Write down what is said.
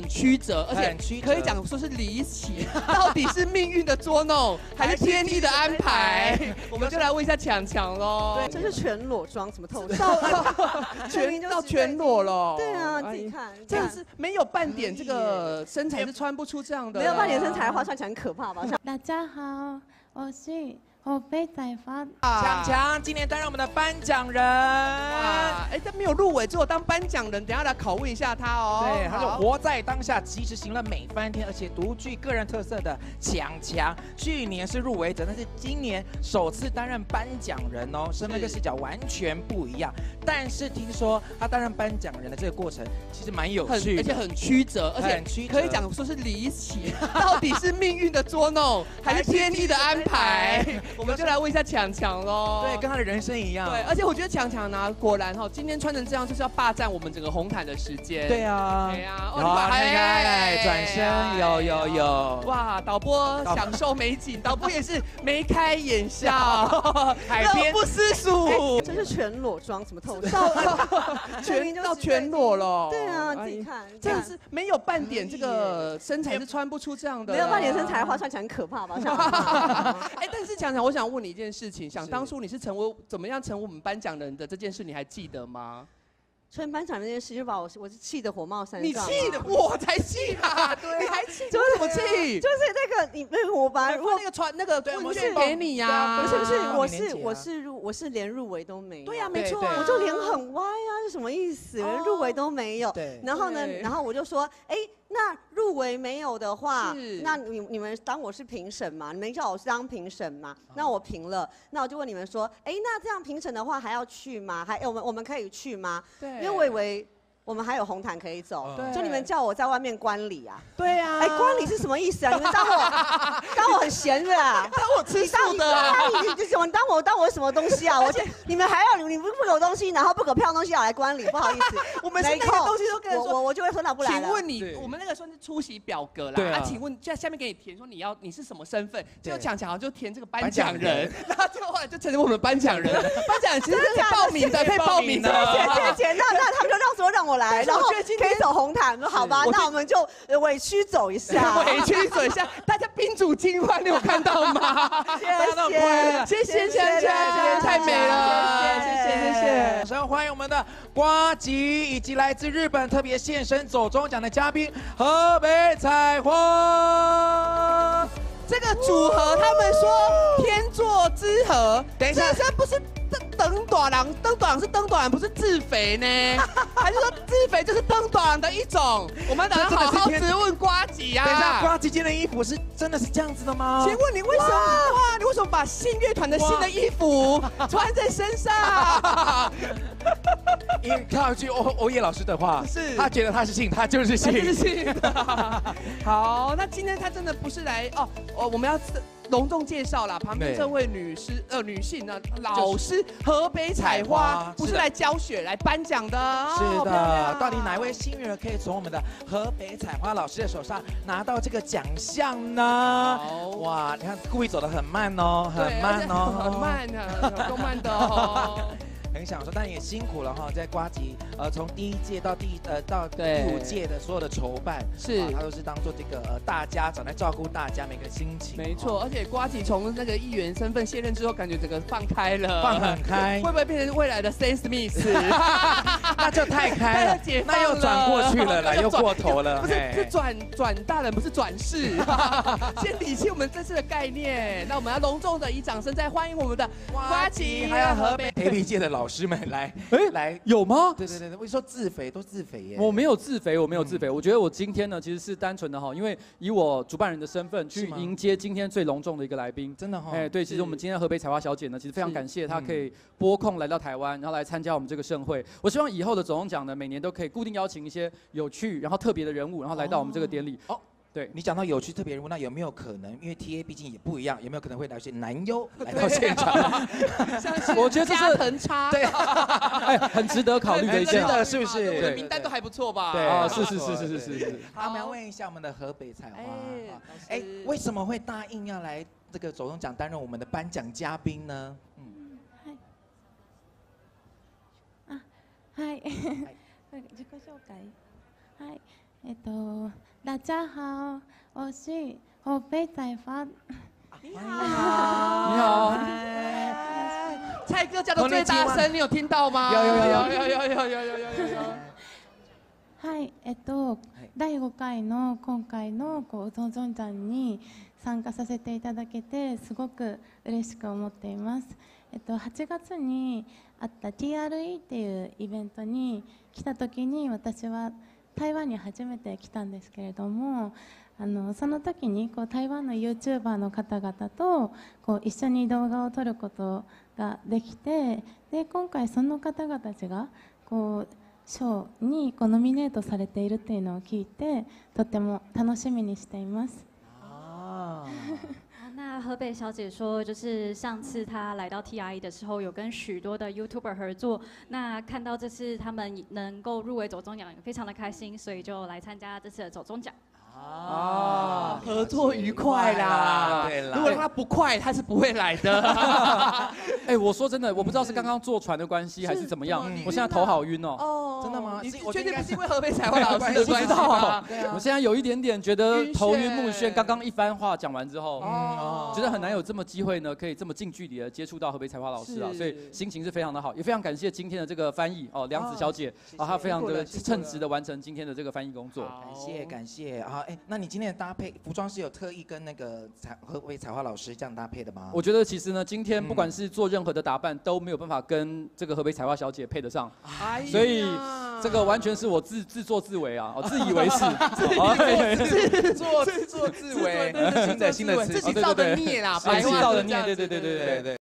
很曲折，而且很曲折可以讲说是离奇，到底是命运的捉弄，还是天意的安排？我们就来问一下强强喽。这是全裸妆，什么透视？全到全裸了。对啊，哎自己看，真的看是没有半点这个身材是穿不出这样的，没有半点身材的话，。穿起来很可怕吧？像大家好，我是我被采访。强强今年担任我们的颁奖人，啊，哎，他没有入围，只有当颁奖人，等下来拷问一下他哦。对，他是活在当下，及时行乐美翻天，而且独具个人特色的强强。去年是入围者，但是今年首次担任颁奖人哦，身份跟视角完全不一样。但是听说他担任颁奖人的这个过程其实蛮有趣的，而且很曲折，而且很曲折可以讲说是离奇，到底是命运的捉弄，还是天意的安排？我们就来问一下强强喽。对，跟他的人生一样。对，而且我觉得强强呢，果然哈，今天穿成这样就是要霸占我们整个红毯的时间。对啊，对啊，哎你看，哎转身有有有，哇，导播享受美景，导播也是眉开眼笑，海边乐不思蜀，这是全裸妆，什么透视？全到全裸了。对啊，哎自己看，真的看是没有半点这个身材是穿不出这样的，没有半点身材的话，穿起来很可怕吧？像哎，但是强强，我想问你一件事情，想当初你是成为怎么样成为我们颁奖人的这件事，你还记得吗？春颁奖那件事，就把我我是气得火冒三丈。你气的，我才气啊！对你还气，就为什么气？就是那个你，那个我把我那个传那个对问我是卷给你呀，不是不是，啊我是我是入我是连入围都没有。对呀，没错啊，我就脸很歪啊，是什么意思？连入围都没有。对然后呢，然后我就说，哎，那入围没有的话，那你你们当我是评审嘛？你们叫我是当评审嘛？那我评了，那我就问你们说，哎，那这样评审的话还要去吗？还哎我们我们可以去吗？对，因为我以为我们还有红毯可以走，对就你们叫我在外面观礼啊。对啊，哎，观礼是什么意思啊？你们当我 当我很闲的啊？当我吃素的啊，你你你怎么当我当我什么东西啊？我你们还要你你不不给我东西，然后不给我票的东西要来观礼，不好意思，我们是那个东西都跟人我说。我我就会说那不来了。请问你对，我们那个算是出席表格啦。对啊请问在下面给你填说你要你是什么身份，对就强强好像就填这个颁颁奖人然后就后来就成为我们颁奖人。颁奖人 其实是可以报名的，可以报名的。谢谢谢谢，那那他们就让说让我来，然后可以走红毯，说好吧，那我们就呃委屈走一下。委屈走一下，大家宾主尽欢，你有看到吗？谢大家都很谢谢谢谢谢太美了，谢谢谢谢谢谢。掌声欢迎我们的瓜吉以及来自日本特别现身走中奖的嘉宾河北彩花。这个组合，他们说天作之合。等一下这不是登登短郎，登短郎是登短郎，不是自肥呢？还是说自肥就是登短郎的一种？我们等下好好质问瓜吉啊。等一下，瓜吉今天的衣服是真的是这样子的吗？请问你为什么哇？你为什么把信乐团的新的衣服穿在身上？因为看一句欧欧叶老师的话，是他觉得他是信，他就是信。他就是信。好，那今天他真的不是来哦哦，我们要隆重介绍啦。旁边这位女士呃女性呢老师河北采采花不是来教学来颁奖的。哦是的，到底哪位幸运儿可以从我们的河北采花老师的手上拿到这个奖项呢？哇，你看故意走得很慢哦，很慢哦，很慢的，够慢的哦。很想说，但也辛苦了哈，在瓜吉呃从第一届到第呃到第五届的所有的筹办，是。啊他都是当做这个呃大家长来照顾大家每个心情，没错，而且瓜吉从那个议员身份卸任之后，感觉整个放开了，放很开。会不会变成未来的 Sam Smith？那就太开了那又转过去了啦，又过头了，不是是转转大人，不是转世。先理清我们这次的概念。那我们要隆重的以掌声再欢迎我们的瓜吉，还有河北培力界的老师们来哎来，有吗？对对对对，我说自肥都自肥耶，我没有自肥，我没有自肥。我觉得我今天呢，其实是单纯的哈，因为以我主办人的身份去迎接今天最隆重的一个来宾。真的哈，哎，对，其实我们今天河北采花小姐呢，其实非常感谢她可以拨空来到台湾，然后来参加我们这个盛会。我希望以后的总统奖呢，每年都可以固定邀请一些有趣然后特别的人物，然后来到我们这个典礼。哦对，你讲到有趣特别人物，那有没有可能？因为 T A 毕竟也不一样，有没有可能会来一些男优来到现场？我觉得这是加藤差，对，哎，很值得考虑的一件真。的是不是我的对名单都还不错吧？对哦，是是是是是是是。好，我们要问一下我们的河北采花，哎啊老师哎，为什么会答应要来这个走动奖担任我们的颁奖嘉宾呢？嗯，はい。自己紹介。はい。 えっと大家好，我是我被采访。你你好，好，蔡哥叫的最大声，你有听到吗？有有有有有有有有有有。はい、えっと、はい第5回の今回のこうゾンゾンジャンに参加させていただけてすごく嬉しく思っています。えっと8月にあった TRE っていうイベントに来た時に私は台湾に初めて来たんですけれども。あのその時にこう台湾の YouTuber の方々とこう一緒に動画を撮ることができてで今回その方々たちがこう賞にこうノミネートされているっていうのを聞いてとても楽しみにしています。那河北小姐说，就是上次她来到 TIE 的时候，有跟许多的 YouTuber 合作。那看到这次他们能够入围走中奖，也非常的开心，所以就来参加这次的走中奖。啊合作愉快啦！对啦如果他不快，他是不会来的。哎，我说真的，我不知道是刚刚坐船的关系还是怎么样是我现在头好晕哦。哦真的吗你是我确定不是因为河北采花老师的 关系知道吗？对 啊我现在有一点点觉得头晕目眩。刚刚一番话讲完之后，哦觉得很难有这么机会呢，可以这么近距离的接触到河北采花老师啊，所以心情是非常的好，也非常感谢今天的这个翻译哦，梁子小姐啊，她非常的称职的完成今天的这个翻译工作。感谢感谢啊！哎，那你今天的搭配服装是有特意跟那个彩河北彩花老师这样搭配的吗？我觉得其实呢，今天嗯不管是做任何的打扮，都没有办法跟这个河北彩花小姐配得上，哎所以这个完全是我自自作自为啊，哦，自以为是，哦对做自作自为，新的新的词自造的孽啦，自己白话造的孽，对对对对对。对。